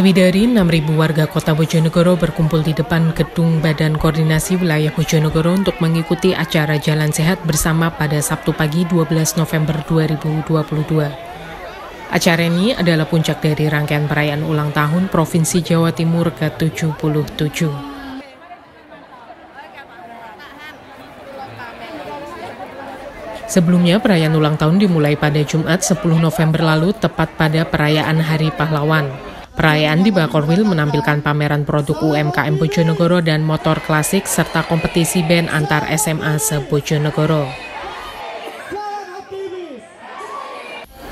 Lebih dari 6.000 warga kota Bojonegoro berkumpul di depan gedung Badan Koordinasi Wilayah Bojonegoro untuk mengikuti acara Jalan Sehat bersama pada Sabtu pagi 12 November 2022. Acara ini adalah puncak dari rangkaian perayaan ulang tahun Provinsi Jawa Timur ke-77. Sebelumnya, perayaan ulang tahun dimulai pada Jumat 10 November lalu, tepat pada perayaan Hari Pahlawan. Perayaan di Bakorwil menampilkan pameran produk UMKM Bojonegoro dan motor klasik serta kompetisi band antar SMA se-Bojonegoro.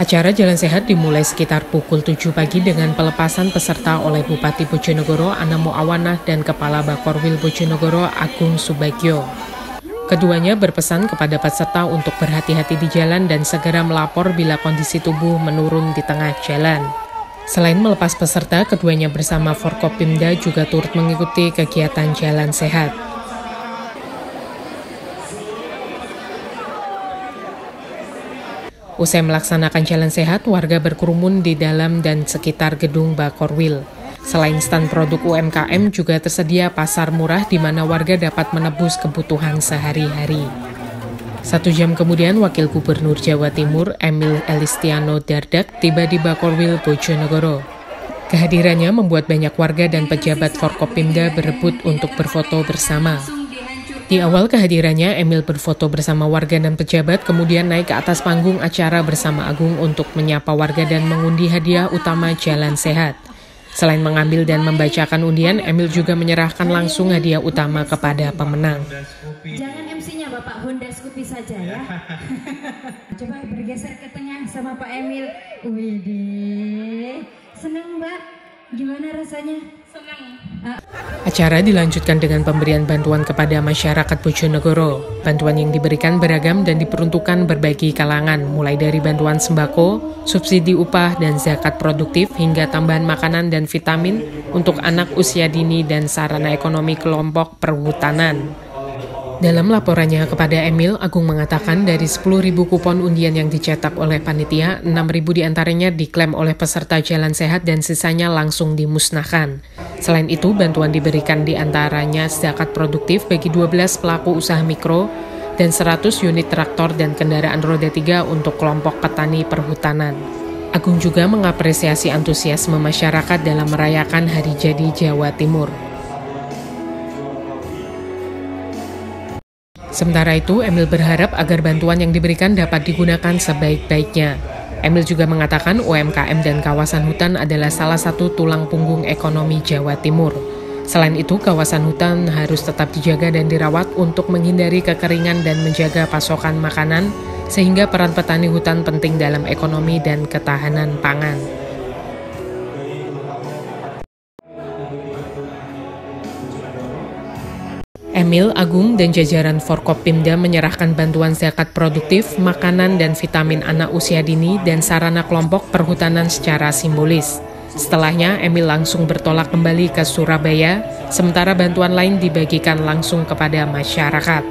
Acara Jalan Sehat dimulai sekitar pukul 7 pagi dengan pelepasan peserta oleh Bupati Bojonegoro Anamo Awanah dan Kepala Bakorwil Bojonegoro Agung Subagio. Keduanya berpesan kepada peserta untuk berhati-hati di jalan dan segera melapor bila kondisi tubuh menurun di tengah jalan. Selain melepas peserta, keduanya bersama Forkopimda juga turut mengikuti kegiatan Jalan Sehat. Usai melaksanakan jalan sehat, warga berkerumun di dalam dan sekitar gedung Bakorwil. Selain stand produk UMKM, juga tersedia pasar murah di mana warga dapat menebus kebutuhan sehari-hari. Satu jam kemudian, Wakil Gubernur Jawa Timur Emil Elistiano Dardak tiba di Bakorwil, Bojonegoro. Kehadirannya membuat banyak warga dan pejabat Forkopimda berebut untuk berfoto bersama. Di awal kehadirannya, Emil berfoto bersama warga dan pejabat, kemudian naik ke atas panggung acara bersama Agung untuk menyapa warga dan mengundi hadiah utama Jalan Sehat. Selain mengambil dan membacakan undian, Emil juga menyerahkan langsung hadiah utama kepada pemenang. Jangan MC-nya Bapak Honda Scoopy saja ya. Coba bergeser ke tengah sama Pak Emil. Wih, senang Mbak. Gimana rasanya? Senang. Acara dilanjutkan dengan pemberian bantuan kepada masyarakat Bojonegoro. Bantuan yang diberikan beragam dan diperuntukkan berbagai kalangan, mulai dari bantuan sembako, subsidi upah, dan zakat produktif, hingga tambahan makanan dan vitamin untuk anak usia dini dan sarana ekonomi kelompok perhutanan. Dalam laporannya kepada Emil, Agung mengatakan dari 10.000 kupon undian yang dicetak oleh panitia, 6.000 di antaranya diklaim oleh peserta jalan sehat dan sisanya langsung dimusnahkan. Selain itu, bantuan diberikan di antaranya zakat produktif bagi 12 pelaku usaha mikro dan 100 unit traktor dan kendaraan roda 3 untuk kelompok petani perhutanan. Agung juga mengapresiasi antusiasme masyarakat dalam merayakan Hari Jadi Jawa Timur. Sementara itu, Emil berharap agar bantuan yang diberikan dapat digunakan sebaik-baiknya. Emil juga mengatakan UMKM dan kawasan hutan adalah salah satu tulang punggung ekonomi Jawa Timur. Selain itu, kawasan hutan harus tetap dijaga dan dirawat untuk menghindari kekeringan dan menjaga pasokan makanan, sehingga peran petani hutan penting dalam ekonomi dan ketahanan pangan. Emil, Agung, dan jajaran Forkopimda menyerahkan bantuan zakat produktif, makanan dan vitamin anak usia dini dan sarana kelompok perhutanan secara simbolis. Setelahnya, Emil langsung bertolak kembali ke Surabaya, sementara bantuan lain dibagikan langsung kepada masyarakat.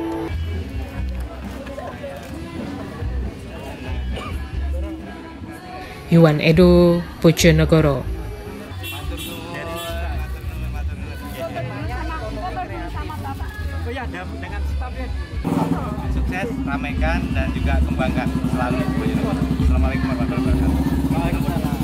Yuan Edo, Bojonegoro. Sukses ramaikan dan juga kembangkan. Selalu Assalamualaikum warahmatullahi wabarakatuh